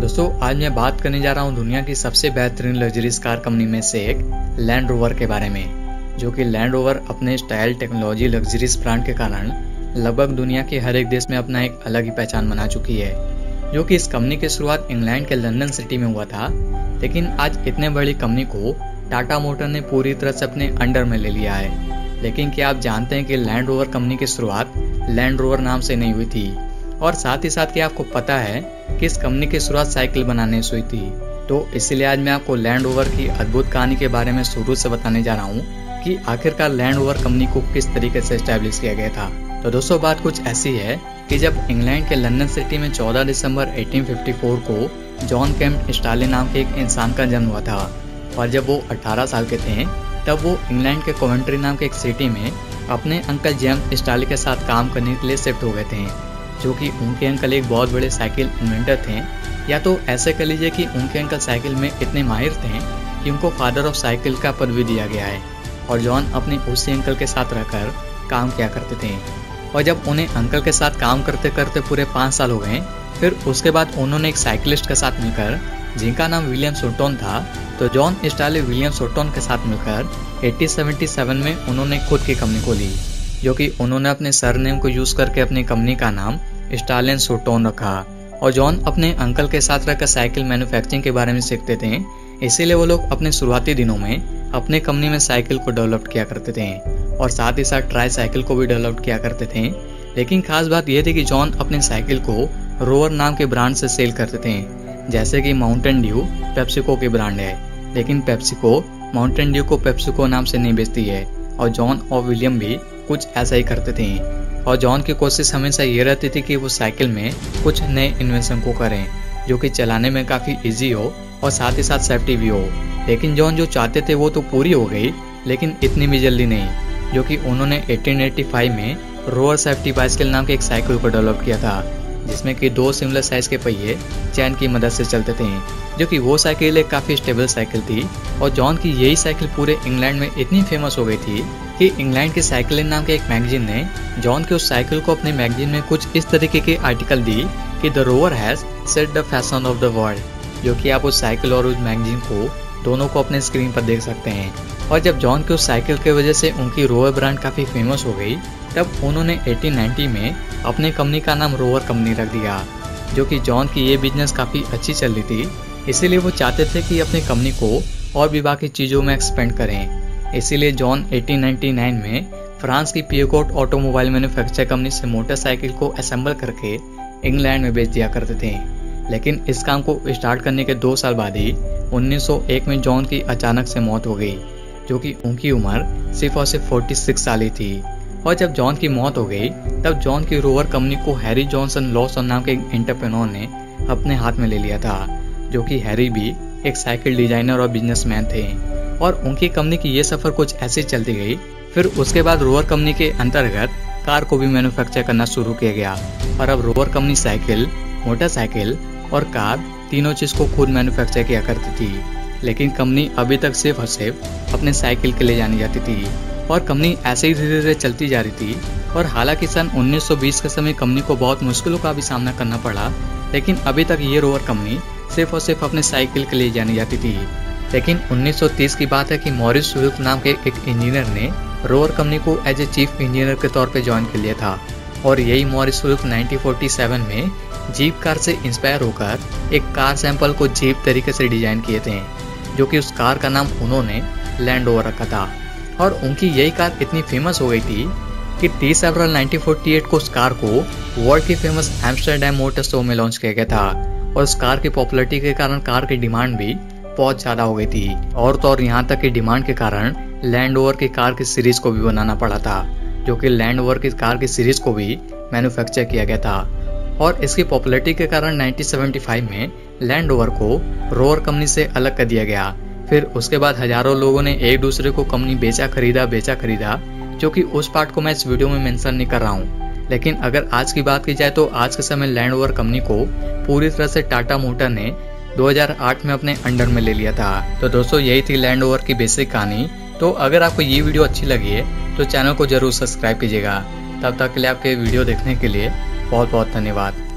दोस्तों, आज मैं बात करने जा रहा हूँ दुनिया की सबसे बेहतरीन लग्जरीज कार कंपनी में से एक लैंड रोवर के बारे में, जो कि लैंड रोवर अपने स्टाइल टेक्नोलॉजी लग्जरीज ब्रांड के कारण लगभग दुनिया के हर एक देश में अपना एक अलग ही पहचान बना चुकी है, जो कि इस कंपनी की शुरुआत इंग्लैंड के लंदन सिटी में हुआ था। लेकिन आज इतने बड़ी कंपनी को टाटा मोटर ने पूरी तरह से अपने अंडर में ले लिया है। लेकिन क्या आप जानते हैं कि लैंड रोवर कंपनी की शुरुआत लैंड रोवर नाम से नहीं हुई थी? और साथ ही साथ क्या आपको पता है कि इस कंपनी की शुरुआत साइकिल बनाने से हुई थी। तो इसलिए आज मैं आपको लैंड ओवर की अद्भुत कहानी के बारे में शुरू से बताने जा रहा हूँ कि आखिरकार लैंड ओवर कंपनी को किस तरीके से स्टैब्लिश किया गया था। तो दोस्तों, बात कुछ ऐसी है कि जब इंग्लैंड के लंदन सिटी में 14 दिसंबर 1854 को जॉन कैम्प स्टालिन नाम के एक इंसान का जन्म हुआ था और जब वो 18 साल के थे, तब वो इंग्लैंड के कोवेंट्री नाम के एक सिटी में अपने अंकल जेम्स स्टालिन के साथ काम करने के लिए शिफ्ट हो गए थे। जो कि उनके अंकल एक बहुत बड़े साइकिल इन्वेंटर थे। या तो ऐसे कर लीजिए कि उनके अंकल साइकिल में इतने माहिर थे कि उनको फादर ऑफ़ साइकिल का पद भी दिया गया है। और जॉन अपने उसी अंकल के साथ रहकर काम किया करते थे। और जब उन्हें अंकल के साथ काम करते करते पूरे पाँच साल हो गए, फिर उसके बाद उन्होंने एक साइकिलिस्ट के साथ मिलकर, जिनका नाम विलियम सोटोन था तो जॉन स्टाले विलियम सोटोन के साथ मिलकर 1877 में उन्होंने खुद की कंपनी को ली जो कि उन्होंने अपने सरनेम को यूज़ करके अपनी कंपनी का नाम स्टालिन सोटोन रखा। और जॉन अपने अंकल के साथ रहकर साइकिल मैन्युफैक्चरिंग के बारे में सीखते थे, इसीलिए वो लोग अपने शुरुआती दिनों में अपने कंपनी में साइकिल को डेवलप किया करते थे और साथ ही साथ ट्राई साइकिल को भी डेवलप किया करते थे। लेकिन खास बात यह थी कि जॉन अपने साइकिल को रोवर नाम के ब्रांड से सेल करते थे, जैसे कि माउंटेन ड्यू पेप्सिको के ब्रांड है। लेकिन पेप्सिको, माउंटेन ड्यू को पेप्सिको नाम से नहीं बेचती है और जॉन और विलियम भी कुछ ऐसा ही करते थे। और जॉन की कोशिश हमेशा ये रहती थी कि वो साइकिल में कुछ नए इन्वेंशन को करें, जो कि चलाने में काफ़ी इजी हो और साथ ही साथ सेफ्टी भी हो। लेकिन जॉन जो चाहते थे वो तो पूरी हो गई, लेकिन इतनी भी जल्दी नहीं, जो कि उन्होंने 1885 में रोअर सेफ्टी बाइसिकल नाम के एक साइकिल को डेवलप किया था, जिसमें कि दो सिमिलर साइज़ के पहिए चैन की मदद से चलते थे। जो कि वो साइकिल एक काफ़ी स्टेबल साइकिल थी और जॉन की यही साइकिल पूरे इंग्लैंड में इतनी फ़ेमस हो गई थी कि इंग्लैंड के साइकिलिंग नाम के एक मैगजीन ने जॉन के उस साइकिल को अपने मैगजीन में कुछ इस तरीके के आर्टिकल दी कि the Rover has set the fashion of the world जो कि आप उस साइकिल और उस मैगजीन को दोनों को अपने स्क्रीन पर देख सकते हैं। और जब जॉन के उस साइकिल की वजह से उनकी रोवर ब्रांड काफ़ी फ़ेमस हो गई, तब उन्होंने 1890 में अपने कंपनी का नाम रोवर कंपनी रख दिया, जो कि जॉन की ये बिज़नेस काफ़ी अच्छी चल रही थी। इसीलिए वो चाहते थे कि अपनी कंपनी को और भी बाकी चीज़ों में एक्सपेंड करें। इसीलिए जॉन 1899 में फ्रांस की पियोकोट ऑटोमोबाइल मैन्युफैक्चर कंपनी से मोटरसाइकिल को असेंबल करके इंग्लैंड में बेच दिया करते थे। लेकिन इस काम को स्टार्ट करने के दो साल बाद ही 1901 में जॉन की अचानक से मौत हो गई, जो कि उनकी उम्र सिर्फ़ और सिर्फ़ 46 साल ही थी। और जब जॉन की मौत हो गई, तब जॉन की रोवर कंपनी को हैरी जॉनसन लॉसन नाम के एक एंटरप्रेन्योर ने अपने हाथ में ले लिया था। जो कि हैरी भी एक साइकिल डिज़ाइनर और बिजनेसमैन थे। और उनकी कंपनी की ये सफ़र कुछ ऐसे चलती गई। फिर उसके बाद रोवर कंपनी के अंतर्गत कार को भी मैन्युफैक्चर करना शुरू किया गया। और अब रोवर कंपनी साइकिल, मोटरसाइकिल और कार तीनों चीज़ को खुद मैन्युफैक्चर किया करती थी। लेकिन कंपनी अभी तक सिर्फ़ और सिर्फ़ अपने साइकिल के लिए जानी जाती थी। और कंपनी ऐसे ही धीरे धीरे चलती जा रही थी। और हालाँकि सन 1920 के समय कंपनी को बहुत मुश्किलों का भी सामना करना पड़ा। लेकिन अभी तक ये रोवर कंपनी सिर्फ़ और सिर्फ़ अपने साइकिल के लिए जानी जाती थी। लेकिन 1930 की बात है कि मॉरिस सुरुक नाम के एक इंजीनियर ने रोवर कंपनी को एज ए चीफ इंजीनियर के तौर पर ज्वाइन कर लिया था। और यही मॉरिस सुरुक 1947 में जीप कार से इंस्पायर होकर एक कार सैंपल को जीप तरीके से डिज़ाइन किए थे, जो कि उस कार का नाम उन्होंने लैंड ओवर रखा था। और उनकी यही कार इतनी फ़ेमस हो गई थी कि 30 अप्रैल 1948 को उस कार को वर्ल्ड की फ़ेमस एम्स्टरडेम मोटर शो में लॉन्च किया गया था। और उस कार की पॉपुलरिटी के कारण कार की डिमांड भी बहुत ज़्यादा हो गई थी। और तो और यहाँ तक की डिमांड के कारण लैंड ओवर की कार की सीरीज़ को भी बनाना पड़ा था, जो कि लैंड ओवर की कार की सीरीज़ को भी मैन्युफैक्चर किया गया था। और इसकी पॉपुलरिटी के कारण 1975 में लैंड ओवर को रोवर कंपनी से अलग कर दिया गया। फिर उसके बाद हज़ारों लोगों ने एक दूसरे को कंपनी बेचा खरीदा बेचा खरीदा जो कि उस पार्ट को मैं इस वीडियो में मेंशन नहीं कर रहा हूँ। लेकिन अगर आज की बात की जाए तो आज के समय लैंड ओवर कंपनी को पूरी तरह से टाटा मोटर ने 2008 में अपने अंडर में ले लिया था। तो दोस्तों, यही थी लैंड ओवर की बेसिक कहानी। तो अगर आपको ये वीडियो अच्छी लगी है तो चैनल को ज़रूर सब्सक्राइब कीजिएगा। तब तक के लिए आपके वीडियो देखने के लिए बहुत बहुत धन्यवाद।